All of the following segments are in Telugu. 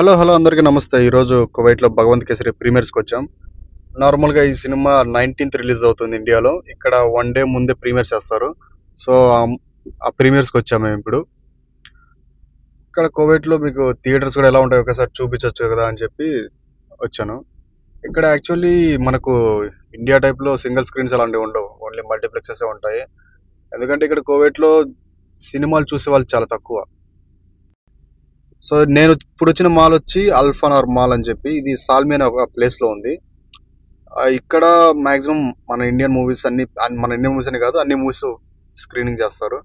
హలో హలో అందరికీ నమస్తే. ఈరోజు కువైట్లో భగవంత్ కేసరి ప్రీమియర్స్కి వచ్చాం. నార్మల్గా ఈ సినిమా నైన్టీన్త్ రిలీజ్ అవుతుంది ఇండియాలో. ఇక్కడ వన్ డే ముందే ప్రీమియర్ చేస్తారు. సో ఆ- ప్రీమియర్స్కి వచ్చాము మేము ఇప్పుడు. ఇక్కడ కువైట్లో మీకు థియేటర్స్ కూడా ఎలా ఉంటాయి ఒకసారి చూపించవచ్చు కదా అని చెప్పి వచ్చాను. ఇక్కడ యాక్చువల్లీ మనకు ఇండియా టైప్లో సింగిల్ స్క్రీన్స్ అలాంటివి ఉండవు. ఓన్లీ మల్టీప్లెక్సెస్ ఉంటాయి. ఎందుకంటే ఇక్కడ కోవిడ్లో సినిమాలు చూసే వాళ్ళు చాలా తక్కువ. సో నేను ఇప్పుడు వచ్చిన మాల్ వచ్చి అల్ఫానార్ మాల్ అని చెప్పి ఇది సాల్మి అనే ఒక ప్లేస్లో ఉంది. ఇక్కడ మ్యాక్సిమం మన ఇండియన్ మూవీస్ అన్ని మన ఇండియన్ మూవీస్ అని కాదు అన్ని మూవీస్ స్క్రీనింగ్ చేస్తారు.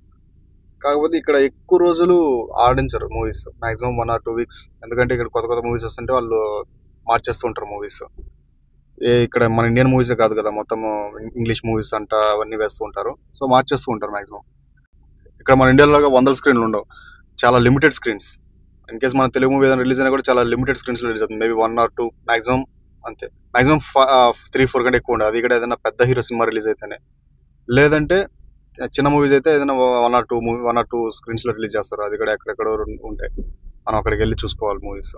కాకపోతే ఇక్కడ ఎక్కువ రోజులు ఆడించరు movies. Maximum one or two weeks. ఎందుకంటే ఇక్కడ కొత్త కొత్త మూవీస్ వస్తుంటే వాళ్ళు మార్చేస్తూ ఉంటారు మూవీస్. ఏ ఇక్కడ మన ఇండియన్ మూవీస్ కాదు కదా మొత్తం ఇంగ్లీష్ మూవీస్ అంట అవన్నీ వేస్తూ ఉంటారు. సో మార్చేస్తూ ఉంటారు మాక్సిమం. ఇక్కడ మన ఇండియాలో వందల స్క్రీన్లు ఉండవు. చాలా లిమిటెడ్ స్క్రీన్స్. ఇన్ కేస్ మన తెలుగు మూవీ ఏదైనా రిలీజ్ అయినా కూడా చాలా లిమిటెడ్ స్క్రీన్స్ రిలీజ్ అవుతుంది. Maybe one or two maximum అంతే. మాక్సిమం త్రీ ఫోర్ కంటే ఎక్కువ ఉండదు. అది కూడా ఏదైనా పెద్ద హీరో సినిమా రిలీజ్ అయితేనే. లేదంటే చిన్న మూవీస్ అయితే ఏదైనా one or two movie one or two స్క్రీన్స్లో release చేస్తారు. అది కూడా ఎక్కడెక్కడో ఉంటాయి. మనం అక్కడికి వెళ్ళి చూసుకోవాలి మూవీస్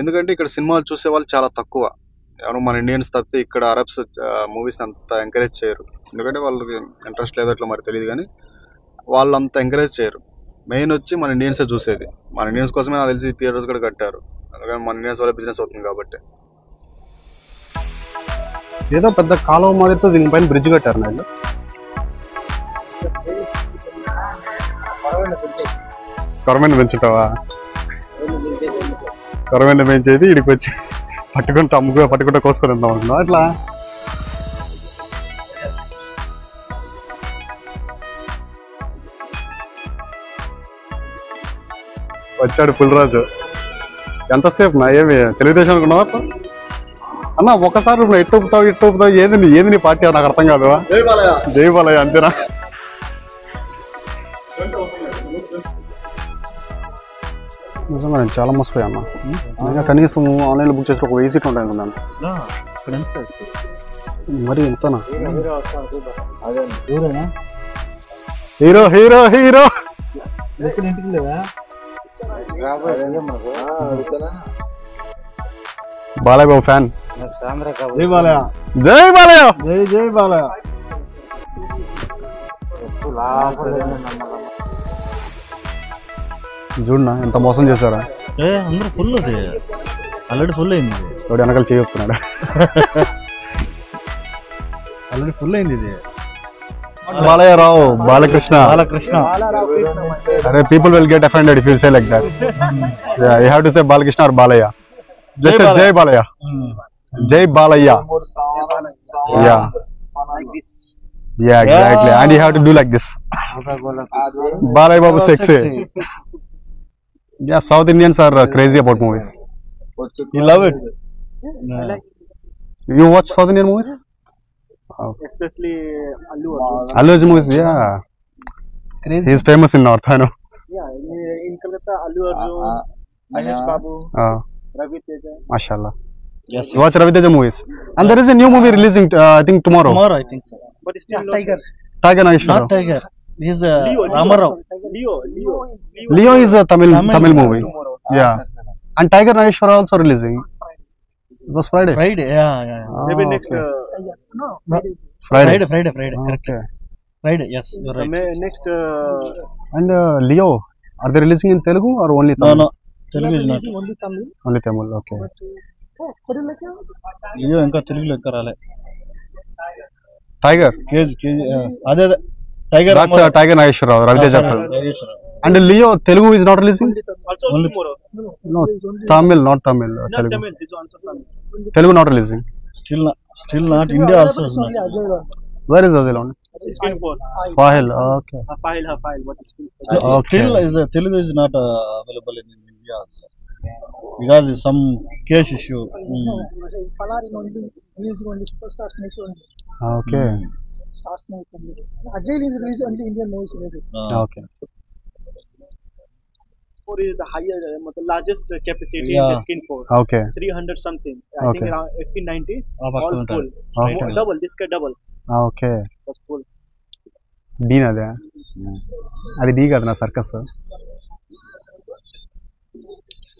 ఎందుకంటే ఇక్కడ సినిమాలు చూసే వాళ్ళు చాలా తక్కువ. ఎవరు మన ఇండియన్స్ తప్పితే ఇక్కడ అరబ్స్ మూవీస్ అంత ఎంకరేజ్ చేయరు. ఎందుకంటే వాళ్ళకి ఇంట్రెస్ట్ లేదో అట్లా మరి తెలియదు కానీ వాళ్ళు అంత ఎంకరేజ్ చేయరు. మెయిన్ వచ్చి మన ఇండియన్సే చూసేది. మన ఇండియన్స్ కోసమే నాకు తెలిసి థియేటర్స్ కూడా కట్టారు. అందుకని మన ఇండియన్స్ వల్ల బిజినెస్ అవుతుంది కాబట్టి. ఏదో పెద్ద కాలువ మాదిరితో దీనిపైన బ్రిడ్జ్ కట్టారు నేను కొరమైన పెంచుతావా? కొరమైన పెంచేది ఇడికి వచ్చి పట్టుకుంటూ అమ్ముకో పట్టుకుంటూ కోసుకొని ఉందాం అనుకున్నావు అట్లా వచ్చాడు పులిరాజు. ఎంతసేపు నా ఏమి తెలుగుదేశం అనుకున్నావా? అన్న ఒకసారి నువ్వు ఎట్టు ఊపుతావు ఇట్టు ఊపుతావు ఏది నీ ఏది నీ పార్టీ నాకు అర్థం కాదు. జై బాలయ్య. అంతేనా? నిజంగా నేను చాలా మోసపోయా అన్న. నేను కనీసం ఆన్లైన్లో బుక్ చేసిన ఒక వెయ్యి సీట్లు ఉంటాయి అనుకున్నాను. మరి ఎంతనా? Hero hero hero Balayya Babu fan. జై బాలయ్య. జై బాలయ్య. జై జై బాలయ్య. చూడనా ఎంత మోసం చేశారా? ఏ అందరూ ఫుల్ అది. ఆల్రెడీ ఫుల్ అయింది వాడు వెనకాల చేయొస్తున్నాడు? ఆల్రెడీ ఫుల్ అయింది ఇది. Balaya Rao, Balakrishna. Balakrishna. People will get offended if you say like that. yeah, you have to say Balakrishna or Balaya. Just say Balaya. Jai Balaya. Jai Balaya. Yeah. Like this. Yeah, exactly. And you have to do like this. Balai Babu sexy. yeah, South Indians are uh, crazy about movies. You love it. Yeah. You watch South Indian movies? Wow. Especially uh, Allu Arjun. Allu Arjun movies, yeah. Crazy. He's famous in North, I know. Yeah, in, uh, in Kolkata, Allu Arjun, uh, Babu, uh. Ravi Teja. MashaAllah. Yes, yes. Watch Ravi Teja movies. And there is a new movie ah. releasing, uh, I think, tomorrow. Tomorrow, I think so. But it's still Tiger. Tiger Naishwara. Not Tiger. This is uh, Ramarao. Leo, Leo, Leo. Leo is a Tamil, Tamil, Tamil movie. Tomorrow. Yeah. Ah, and Tiger Naishwara also releasing. It was Friday. Friday, yeah, yeah. yeah. Oh, Maybe next. Okay. Uh, Friday. friday friday friday Ah, correct Okay. friday yes you're uh, right may- next, uh, And uh, Leo, are they releasing in Telugu or only no Tamil? no Telugu is not only Tamil. Only Tamil. Okay. Oh, what is like? అయ్యో ఇంకా తెలుగులో ఎక్క రాలే Tiger. కేజీ కేజీ అదే అదే tiger That's uh, Tiger Naishwara. Ravi Teja. film. And Leo, Telugu is not releasing. Also Only- tomorrow. Still not, still not. India also is not. Where is Azilon? File. Ah, okay. A file, a file. What is file? Okay. Still is uh, Telugu is not uh, available in India also. Because it's some case issue. Mm. Okay. Stars Snake. Ajay is released only Indian movies. Okay. Four is the higher, uh, the largest uh, capacity in Yeah. the screen four. Okay. 300 something. I Okay. think around 1890. Ah, first all one full. Okay. More- Double, this guy double. Okay. Was full. Deen అదే అది డీ కదా నా సర్కస్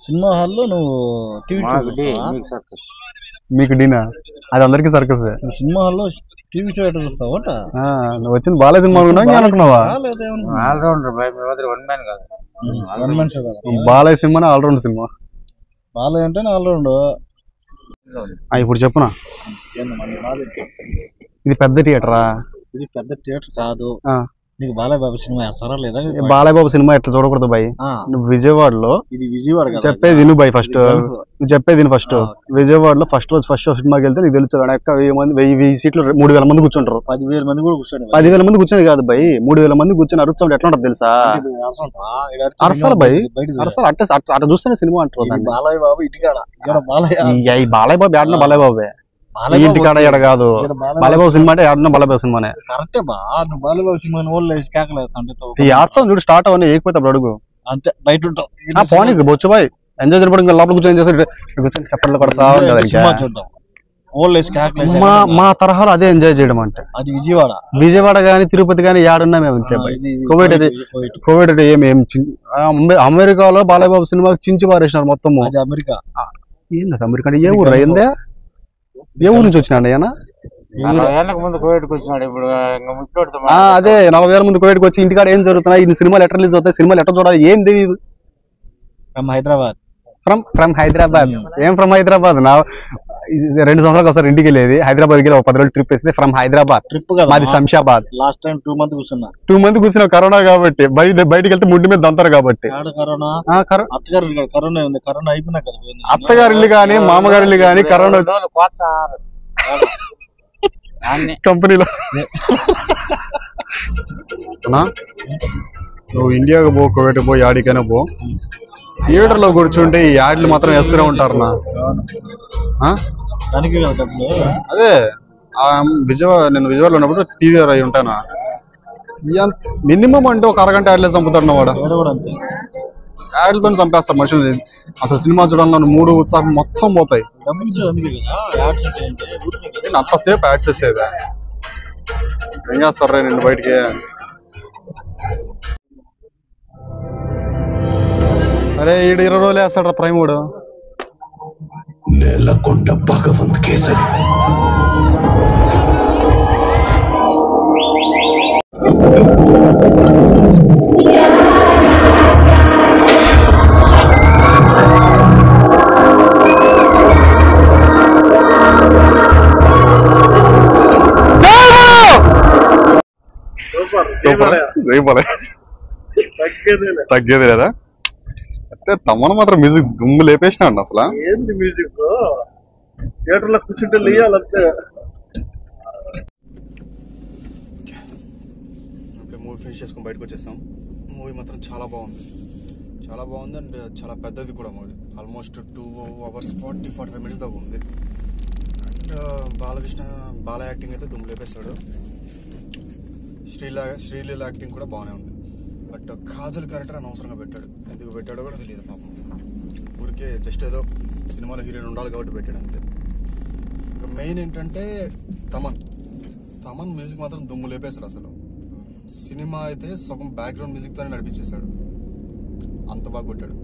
సినిమా హాల్లో నువ్వు టీవీ మాకు డి చూస్తావా? మీకు సర్కస్ మీకు డీనా అది అందరికీ సర్కస్ నువ్వు సినిమా హాల్లో టీవీ చూస్తావు? నువ్వు వచ్చింది బాలే సినిమా అనుకున్నావా? ఇంకేం అనుకున్నావా? ఆల్రౌండర్ భయ మీ వద్ద వన్ మ్యాన్ కాదు. వన్ మ్యాన్ షో కదా. బాలయ్య సినిమా ఆల్రౌండ్ సినిమా. బాలయ్య అంటే ఆల్రౌండ్ ఆ, ఇప్పుడు చెప్పునా? ఇది పెద్ద థియేటరా? ఇది పెద్ద థియేటర్ కాదు. ఆ. నీకు బాలయ్య బాబు సినిమా వేస్తారా లేదా? సినిమా ఎట్లా చూడకూడదు బాయ్? నువ్వు విజయవాడలో ఇది విజయవాడ చెప్పేది విను బాయ్ ఫస్ట్. నువ్వు చెప్పేది విను ఫస్ట్ ఆ. విజయవాడలో ఫస్ట్ రోజు ఫస్ట్ సినిమాకి వెళ్తే నీకు అక్కడ ఎక్క వెయ్యి మంది వెయ్యి వెయ్యి సీట్లు మూడు వేల మంది కూర్చుంటారు. పదివేల మంది కూడా కూర్చొని పదివేల మంది కూర్చొని కాదు బై మూడు వేల మంది కూర్చొని అరుస్తుంటే ఎట్లా ఉంటుంది తెలుసా? అరసాలు భయ్. అసలు అట్ట అట్ట- చూస్తేనే సినిమా అంటారు. బాలయ్య బాబు ఇటుకాడ ఇక్కడ బాలయ్య. బాలయ్య బాబు ఆడిన బాలయ్య బాబే ఈ బాలయ్య ఇంటి కాడ ఎడ కాదు సినిమా. అంటే ఆడిన బాలయ్య బాబు సినిమానే. కరెక్టే బా నువ్వు బాలయ్య బాబు సినిమా కేకలేదు యాత్సం చూడు స్టార్ట్ అవన్నీ ఏకపోతే అప్పుడు అడుగు. అంతే బయట ఉంటావు ఆ పోనీ బొచ్చు బాయ్. ఎంజాయ్ ఇంకా లోపల కూర్చొని కూర్చొని చప్పట్లు కొడతా చూద్దాం. మా మా తరహాలో అదే ఎంజాయ్ చేయడం అంటే. అది విజయవాడ. విజయవాడ గానీ తిరుపతి గానీ యాడున్నా మేము అంతే కోవిడ్ కోవిడ్. కోవిడ్ అంటే ఏం ఏం చి- ఆ అమె- అమెరికాలో బాలయ్య బాబు సినిమా చించి పారేసినారు మొత్తము. అది అమెరికా. ఏంది అమెరికా ఏ ఊరు? ఏందే ఏ ఊరు నుంచి ఆయన వచ్చినాడు ఇప్పుడు ఇంకా ముచ్చోడితో ఆ, అదే నలభై వేల మంది కోవిడ్కి వచ్చి ఇంటికాడ ఏం జరుగుతున్నాయి ఇన్ని సినిమాలు ఎట్లా రిలీజ్ అవుతాయి? సినిమాలు ఎట్లా చూడాలి? ఏం తెలియదు from Hyderabad from from Hyderabad ఏం ఫ్రమ్ హైదరాబాద్ నా రెండు సంవత్సరాలకు ఒకసారి ఇంటికి వెళ్ళేది. హైదరాబాద్కి ఒక పది రోజులు ట్రిప్ వేస్తే ఫ్రమ్ హైదరాబాద్. ట్రిప్ మాది Shamshabad. Last time two month కూర్చున్నా. టూ మంది కూర్చున్న కరోనా కాబట్టి. బయట బయటికి వెళ్తే ముడ్డు మీద దంతారు కాబట్టి. అత్తగారు ఇల్లు కానీ మామగారి ఇల్లు కానీ కరోనా కంపెనీలో. నువ్వు ఇండియాకి పో కువైట్ పో యాడికైనా పో. థియేటర్లో కూర్చుంటే ఈ యాడ్లు మాత్రం వేస్తూనే ఉంటారు నా అదే విజయవాడ నేను విజయవాడలో ఉన్నప్పుడు టీవీ అయి ఉంటానా? మినిమం అంటే ఒక అరగంట యాడ్లే చంపుతాడు వాడు. యాడ్లతో చంపేస్తారు మనుషులు అసలు సినిమా చూడాలని మూడు ఉత్సాహం మొత్తం పోతాయి. నేను అంతసేపు యాడ్స్ వేసేదా ఏం చేస్తారా నేను బయటికి? అరే ఈడు ఇరవై రోజులు వేస్తాడు ప్రైమ్ కూడా నేలకొండ భగవంత్ కేసరి సూపర్ సూపర్ తగ్గేది లేదా అయితే తమ్మను మాత్రం మ్యూజిక్ దుమ్ము లేపేసిన అండి అసలు? ఏంది మ్యూజిక్? థియేటర్లో కూర్చుంటే లేయాలంతే. అంటే మూవీ ఫినిష్ చేసుకొని బయటకు వచ్చేసాం మూవీ మాత్రం చాలా బాగుంది. చాలా బాగుంది అండ్ చాలా పెద్దది కూడా movie. Almost two hours forty forty five minutes దాకా ఉంది. అండ్ బాలకృష్ణ బాల యాక్టింగ్ అయితే దుమ్ము లేపేస్తాడు. శ్రీలా శ్రీలీల యాక్టింగ్ కూడా బాగానే ఉంది. బట్ కాజల్ క్యారెక్టర్ అనవసరంగా పెట్టాడు. ఎందుకు పెట్టాడో కూడా తెలియదు పాపం. ఊరికే జస్ట్ ఏదో సినిమాలో హీరోయిన్ ఉండాలి కాబట్టి పెట్టాడు అంతే. ఇక మెయిన్ ఏంటంటే తమన్. తమన్ మ్యూజిక్ మాత్రం దుమ్ము లేపేశాడు అసలు. సినిమా అయితే సగం బ్యాక్గ్రౌండ్ మ్యూజిక్తోనే నడిపించేశాడు. అంత బాగా కొట్టాడు.